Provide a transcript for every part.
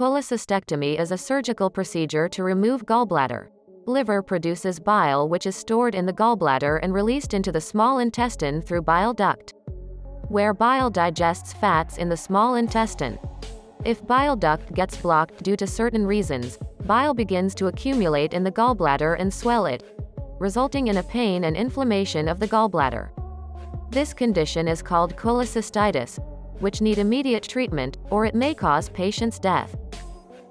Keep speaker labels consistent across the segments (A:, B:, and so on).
A: Cholecystectomy is a surgical procedure to remove gallbladder. Liver produces bile which is stored in the gallbladder and released into the small intestine through bile duct, where bile digests fats in the small intestine. If bile duct gets blocked due to certain reasons, bile begins to accumulate in the gallbladder and swell it, resulting in a pain and inflammation of the gallbladder. This condition is called cholecystitis, which need immediate treatment, or it may cause patient's death.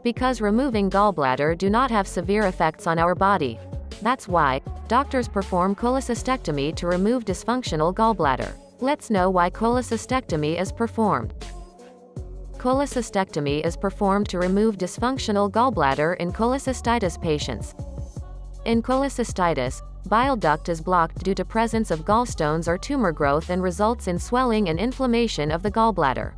A: Because removing gallbladder do not have severe effects on our body. That's why, doctors perform cholecystectomy to remove dysfunctional gallbladder. Let's know why cholecystectomy is performed. Cholecystectomy is performed to remove dysfunctional gallbladder in cholecystitis patients. In cholecystitis, bile duct is blocked due to presence of gallstones or tumor growth and results in swelling and inflammation of the gallbladder.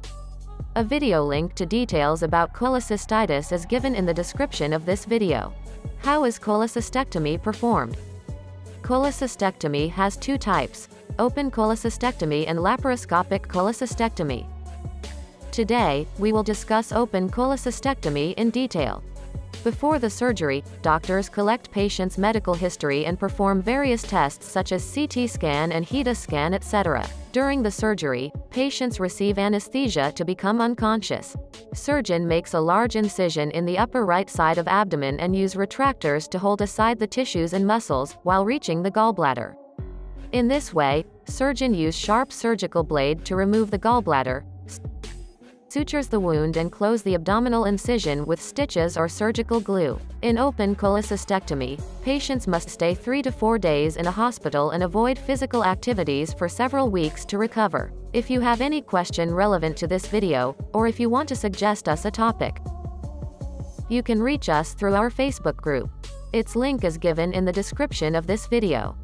A: A video link to details about cholecystitis is given in the description of this video. How is cholecystectomy performed? Cholecystectomy has two types, open cholecystectomy and laparoscopic cholecystectomy. Today, we will discuss open cholecystectomy in detail. Before the surgery, doctors collect patients' medical history and perform various tests such as CT scan and HIDA scan etc. During the surgery, patients receive anesthesia to become unconscious. Surgeon makes a large incision in the upper right side of abdomen and use retractors to hold aside the tissues and muscles while reaching the gallbladder. In this way, surgeon use sharp surgical blade to remove the gallbladder, sutures the wound and close the abdominal incision with stitches or surgical glue. In open cholecystectomy, patients must stay 3 to 4 days in a hospital and avoid physical activities for several weeks to recover. If you have any question relevant to this video, or if you want to suggest us a topic, you can reach us through our Facebook group. Its link is given in the description of this video.